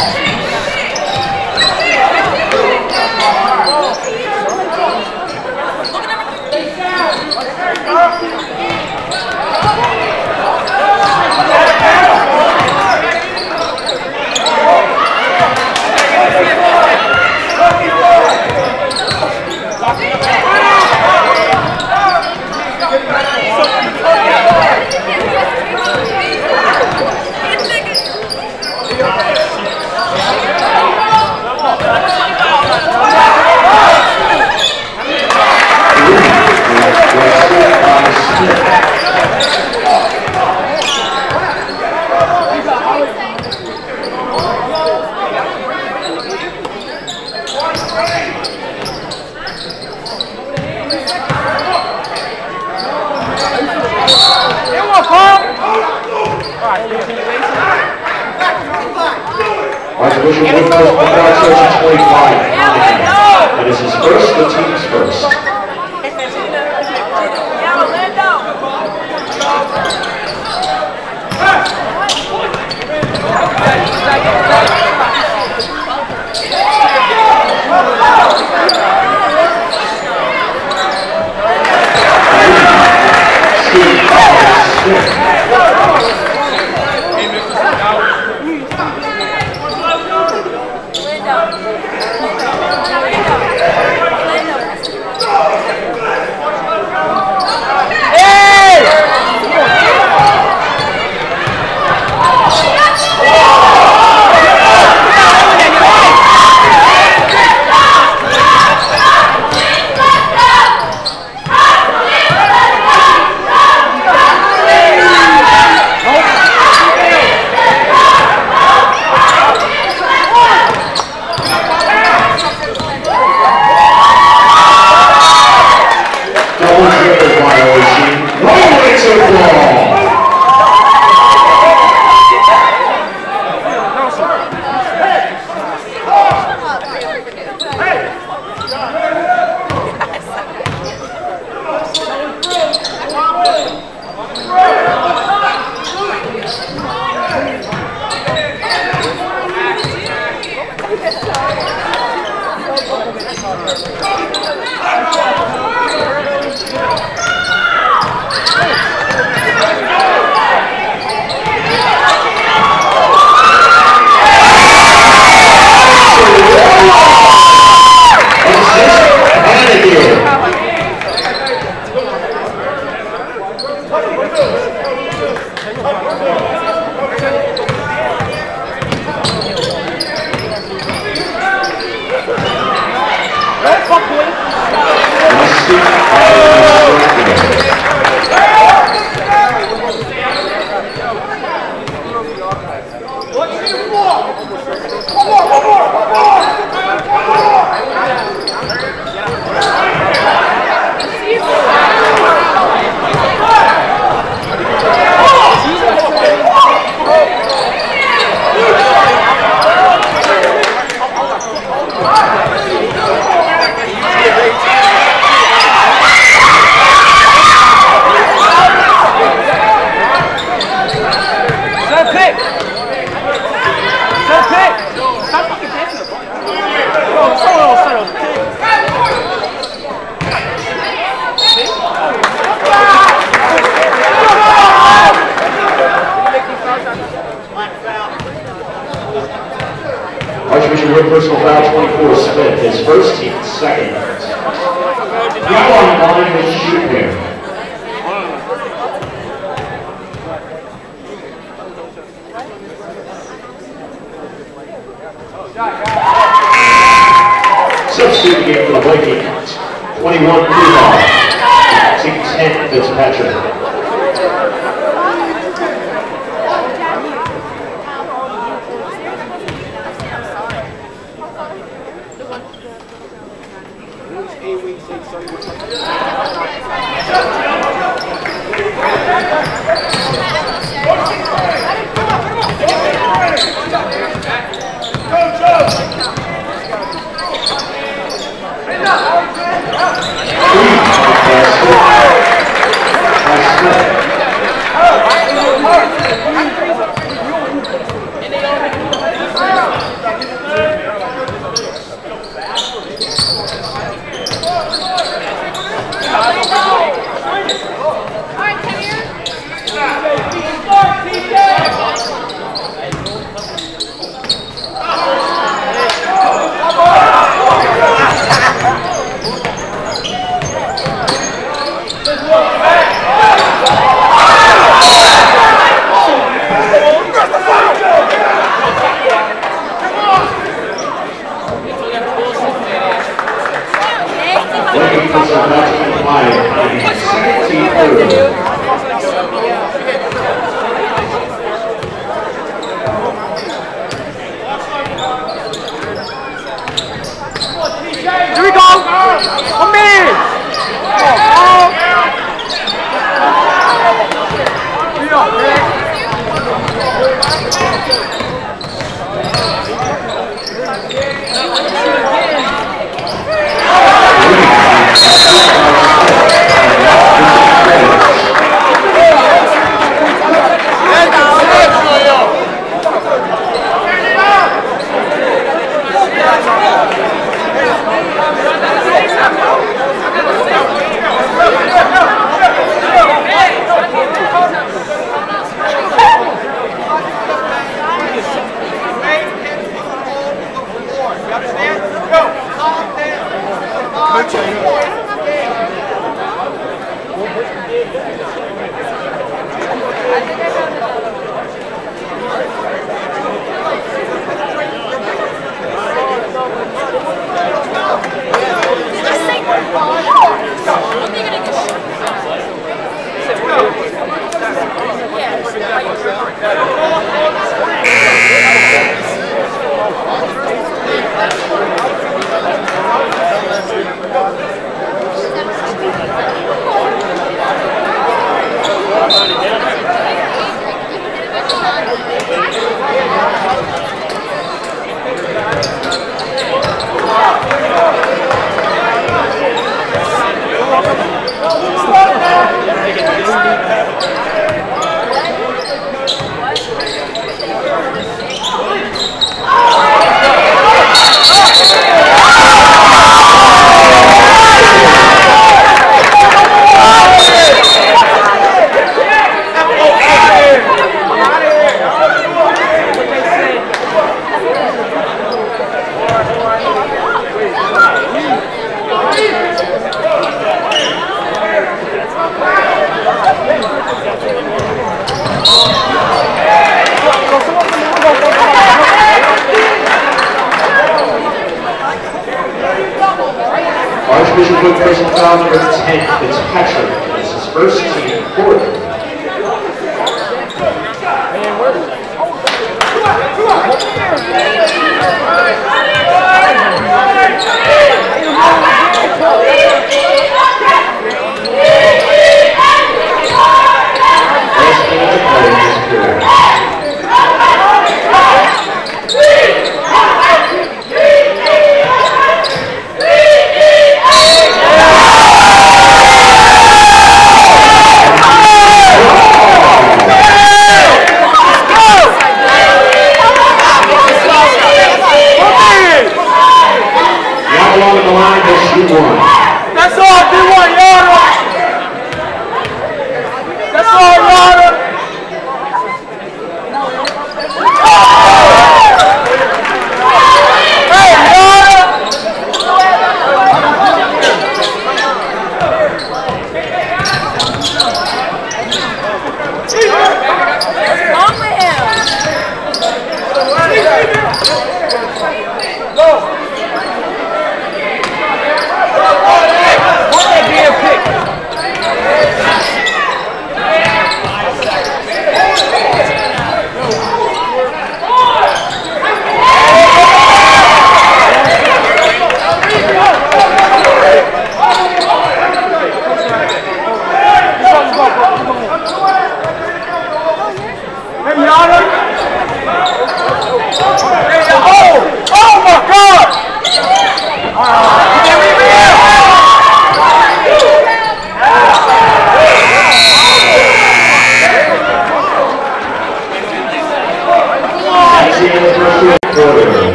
Oh. Great student game for the Vikings. 21 Kuhar. 10 Fitzpatrick.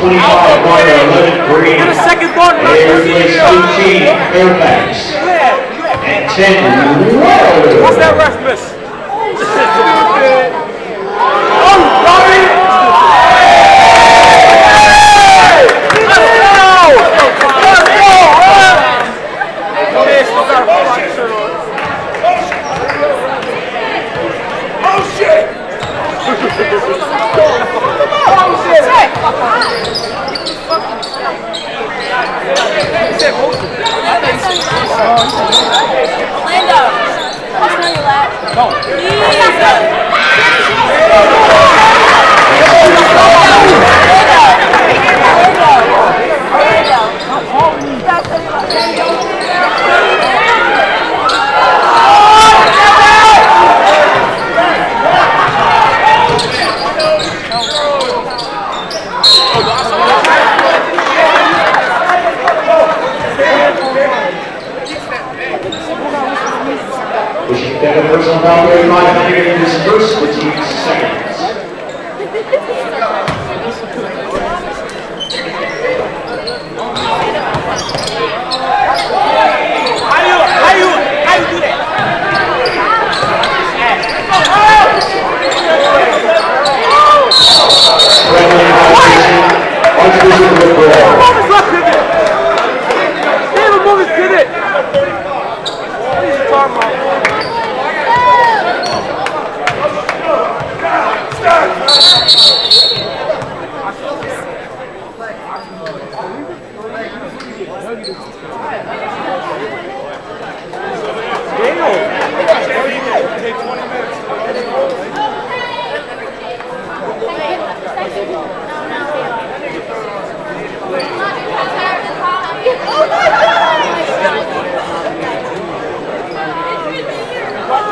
25 water, 11 green. Get a second thought, not Airways 18, Fairfax. And 10, What's that ref miss? oh, Robbie! Lando, what's on your lap? No. Now bear in mind, I'm giving this first 14 seconds. How you!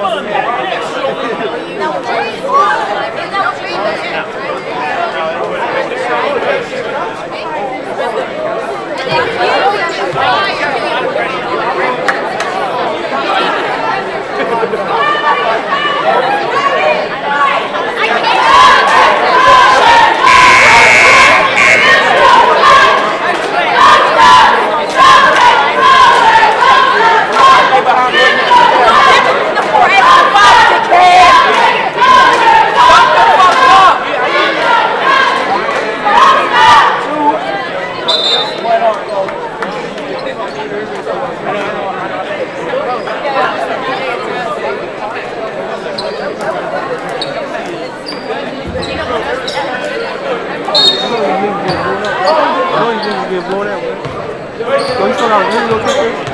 I can't. Dois foram alguns, outros.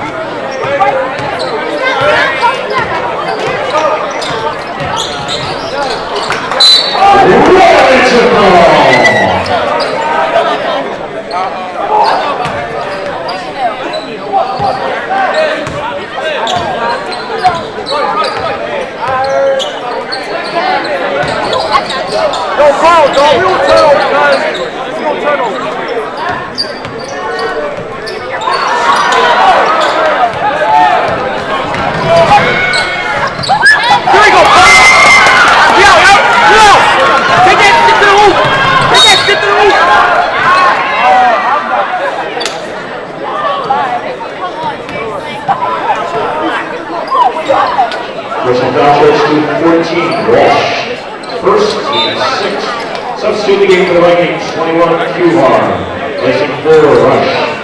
Go, go, go, you too, guys. Richland Concho, student 14, Walsh, first team, six. Substitute the game for the Vikings, 21, Kuhar. Placing four, Rush.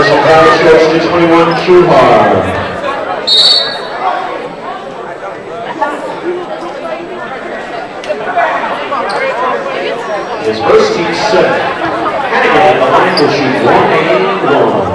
Missile power goes to 21 Kuhar. His first team set. Hannigan, the line will shoot 181.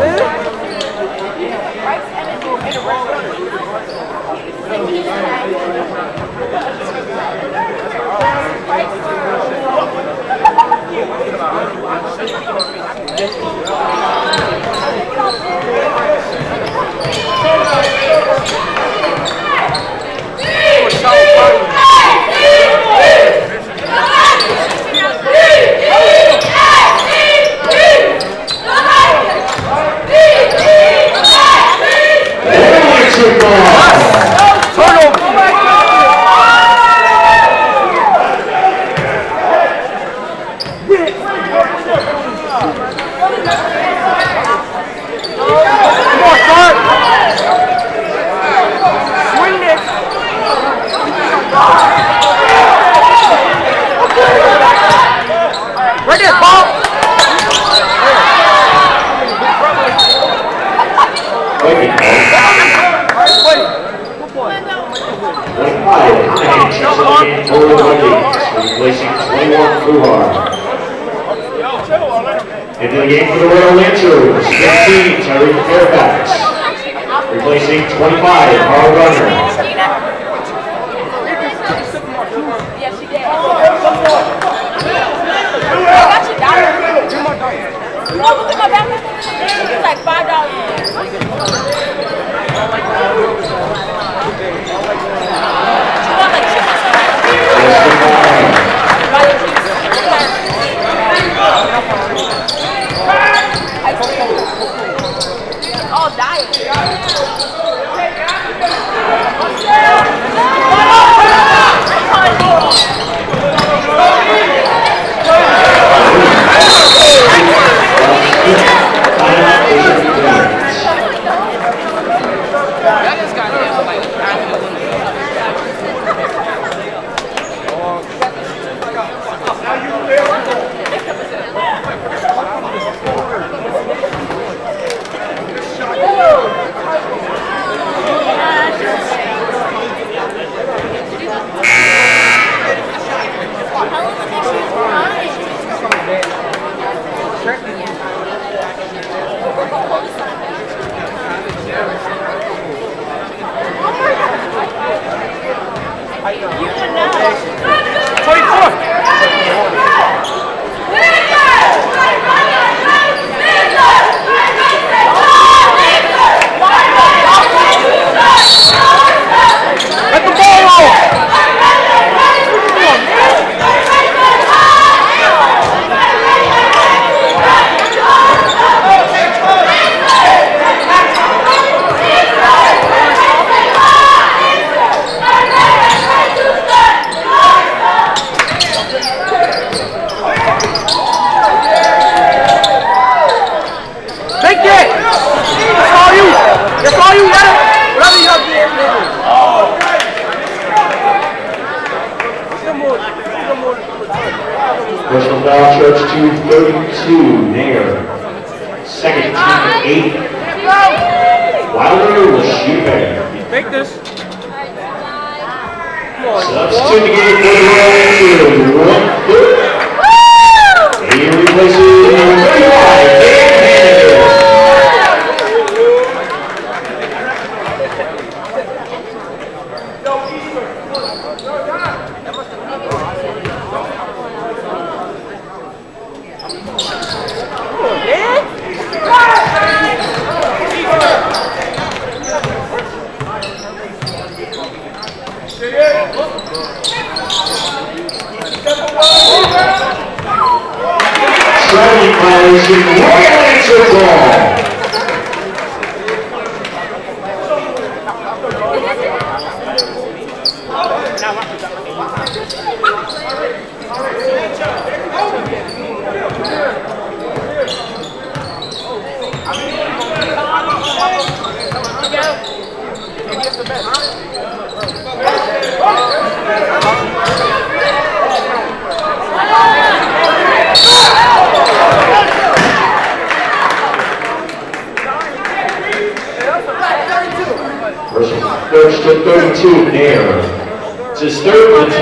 Drew, let's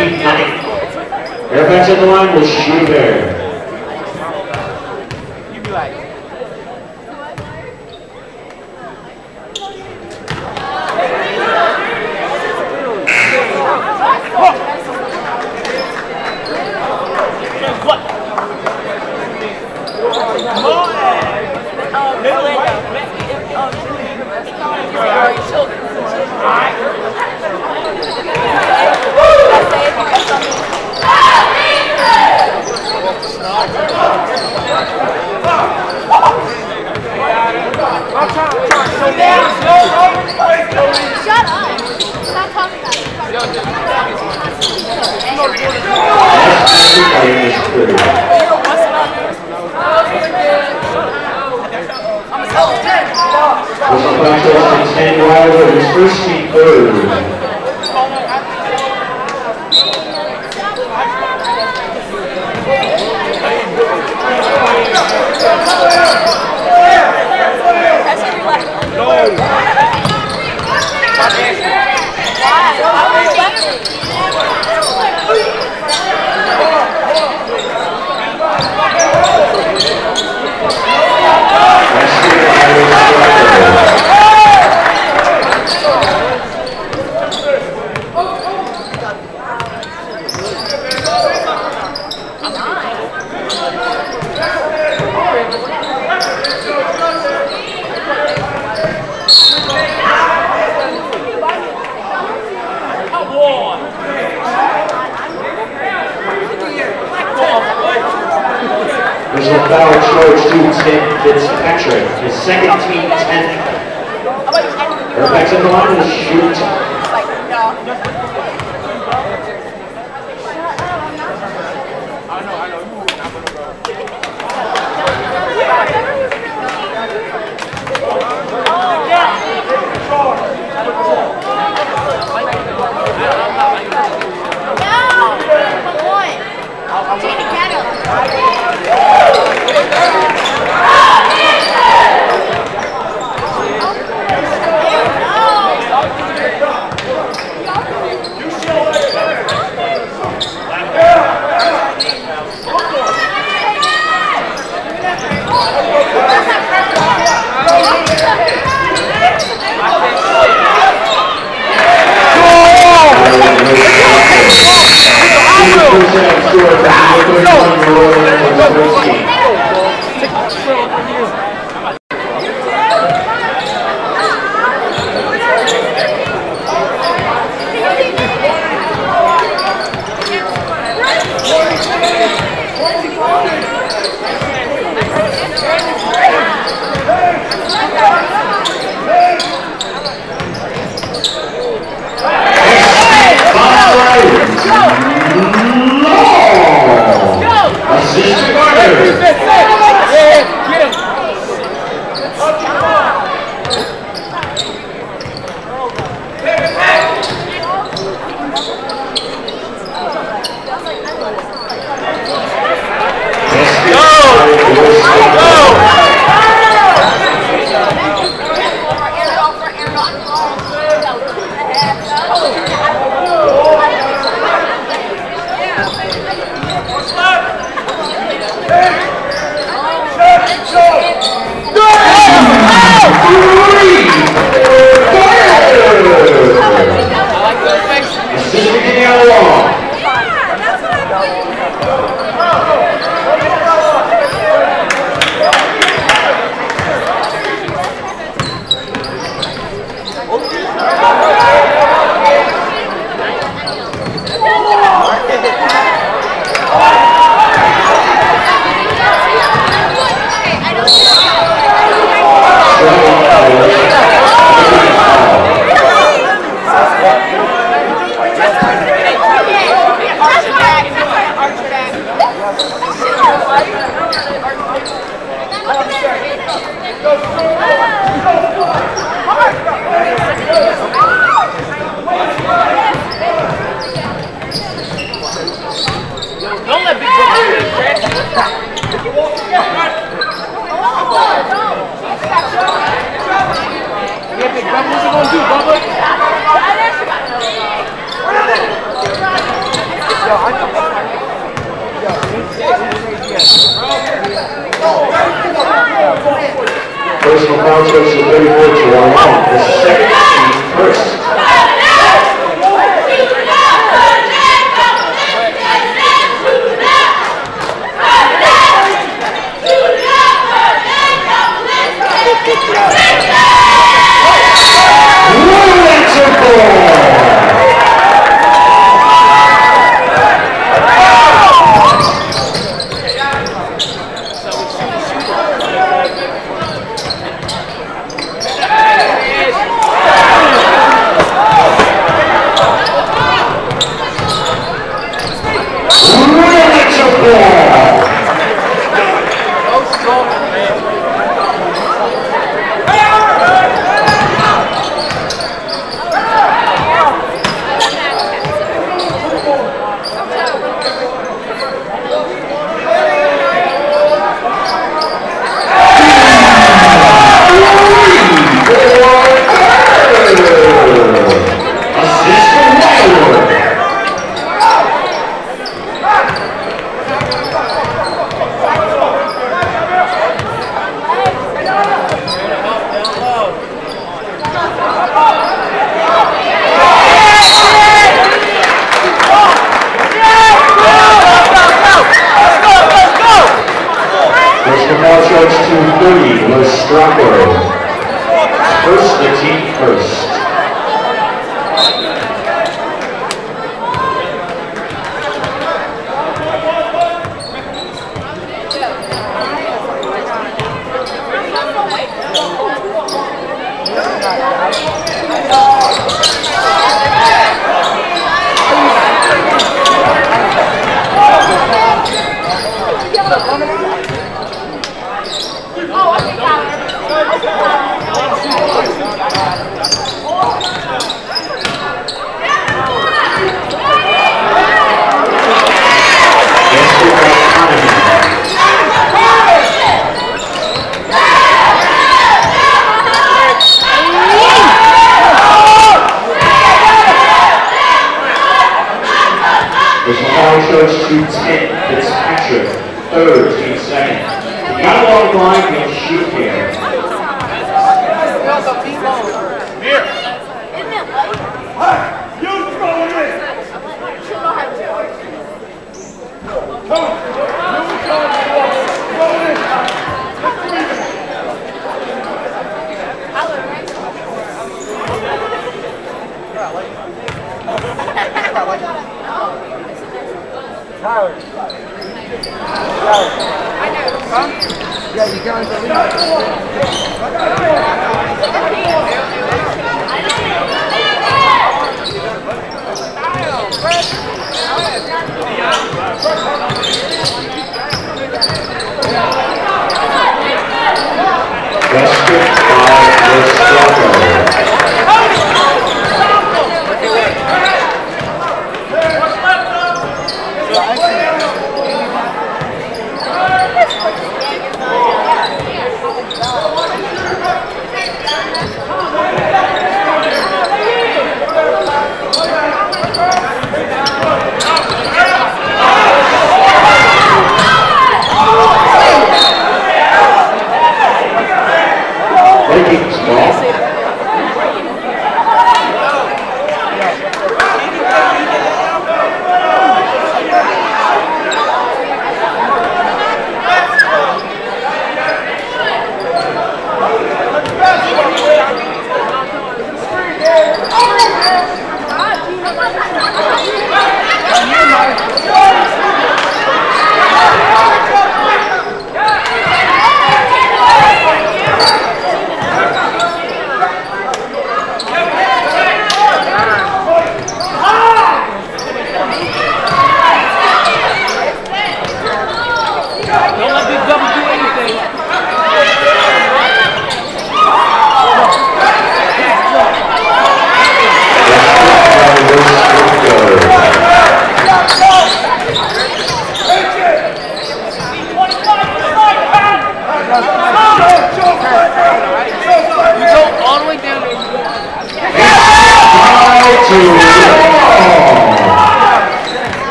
in the line with Shoe Bear. No.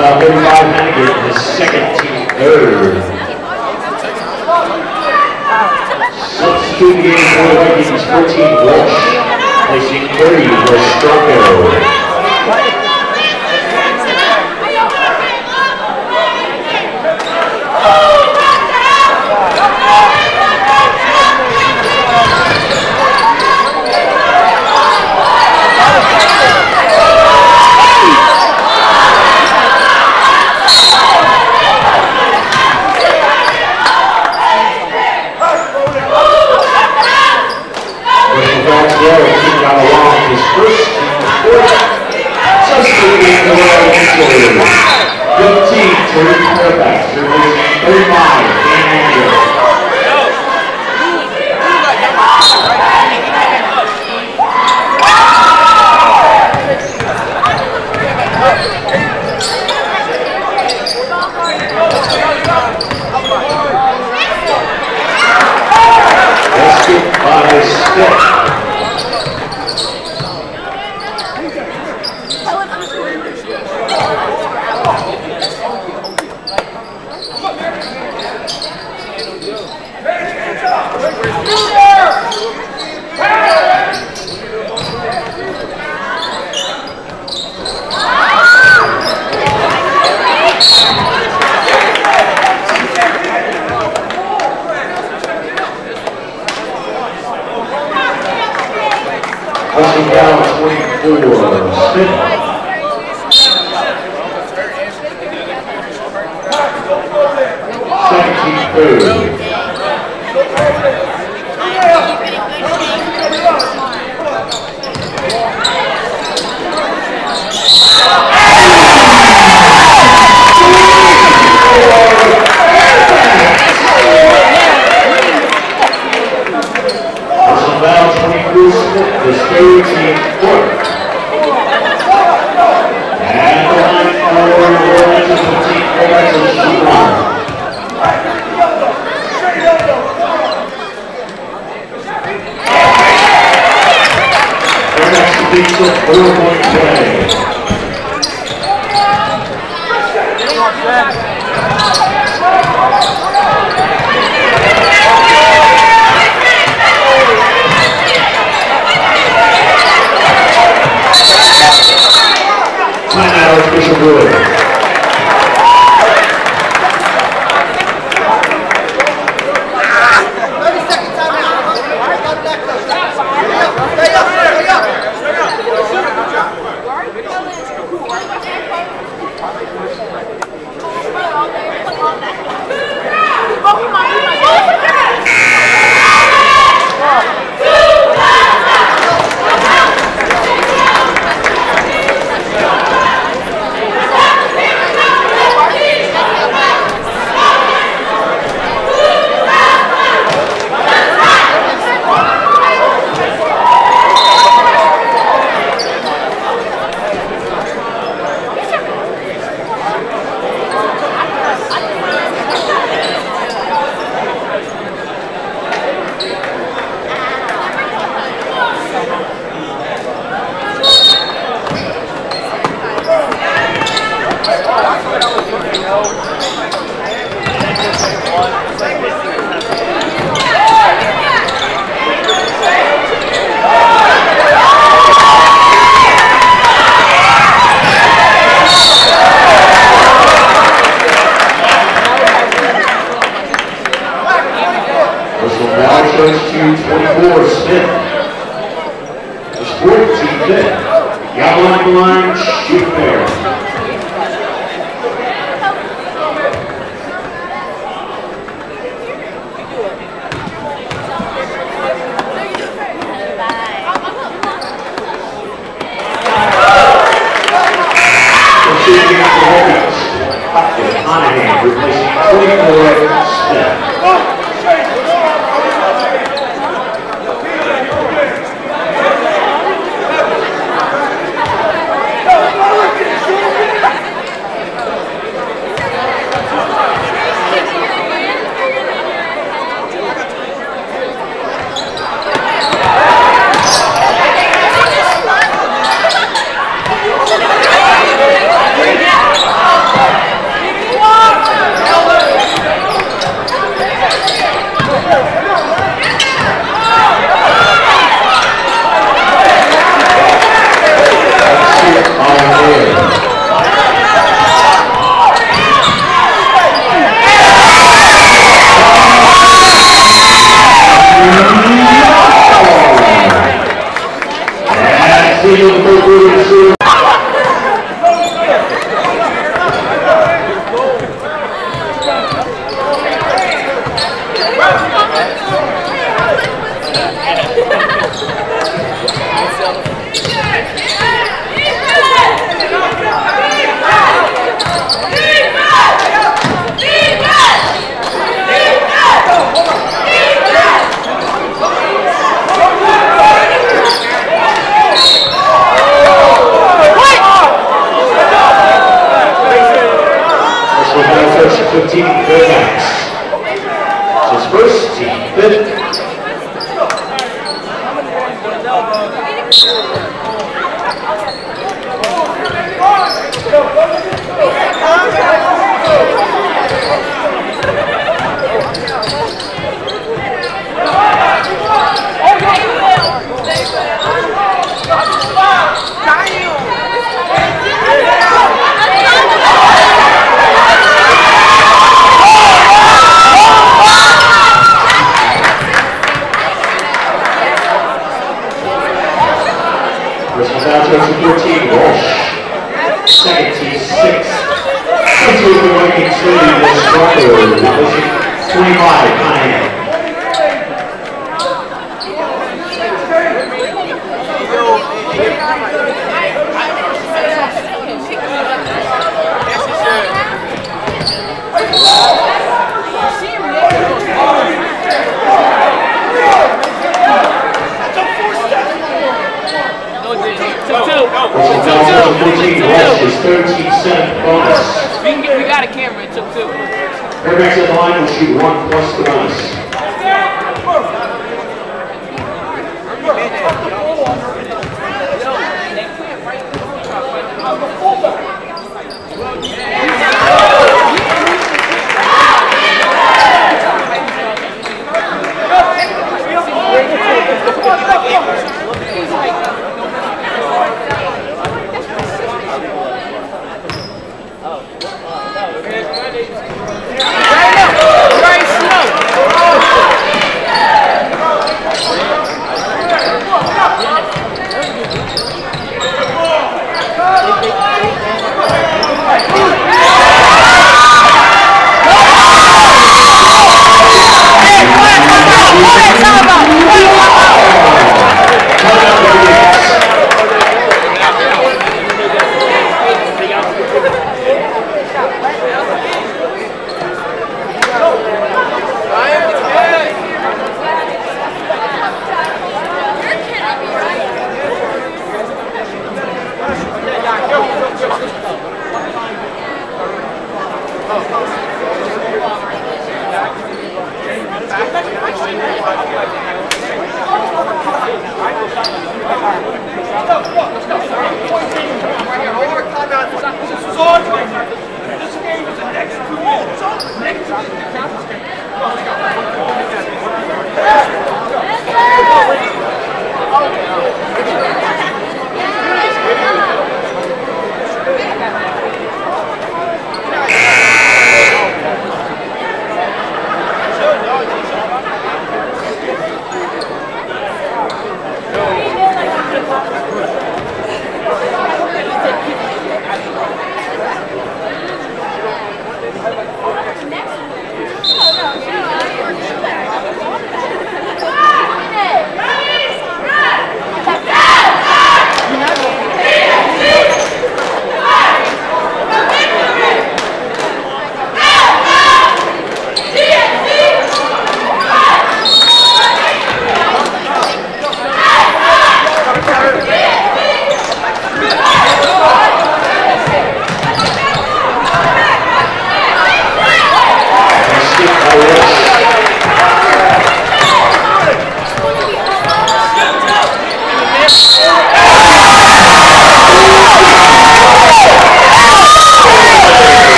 about 3,500 in the second team third. Substitute game for the Vikings, 14 Walsh, placing 30 for Stroko. Ashley. 15, Terry Fairbanks. Number 35, Dan Andrews. Basket by Steph.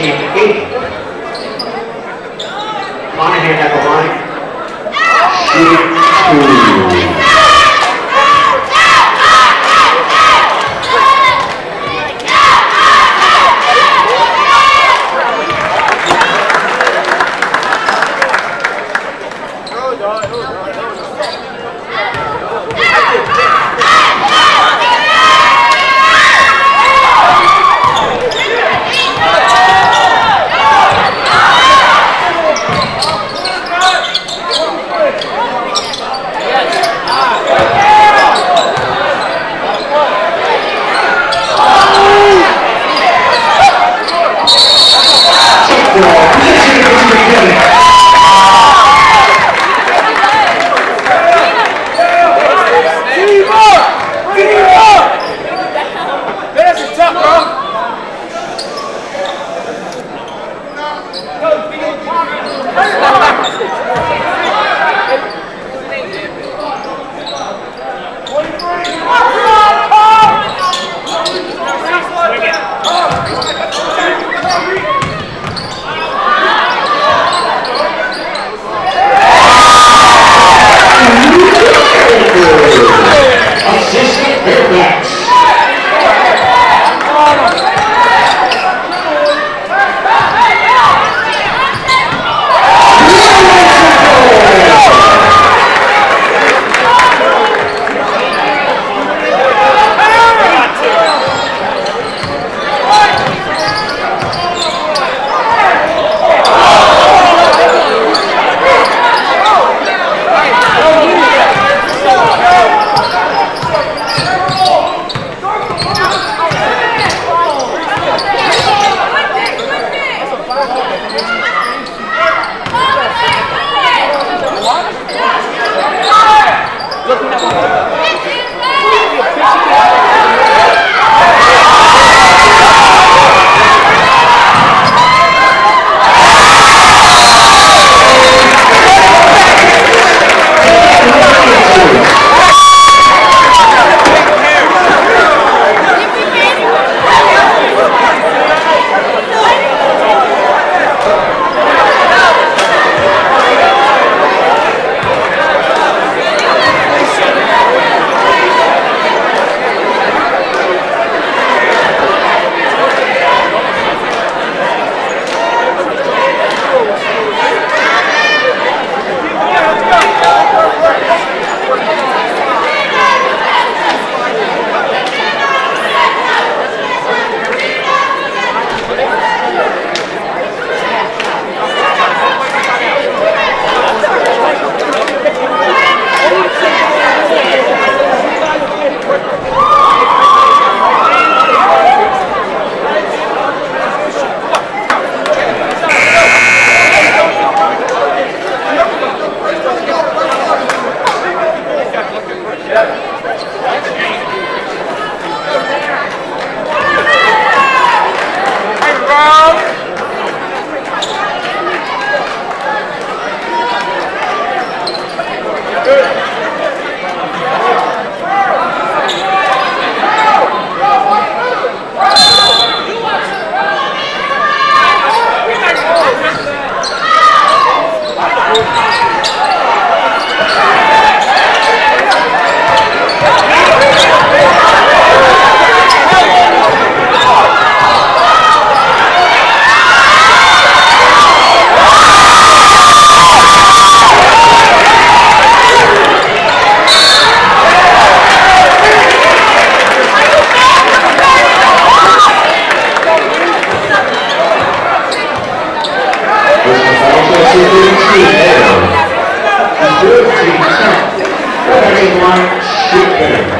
Eight. Monahan at the line. Shooting line, shoot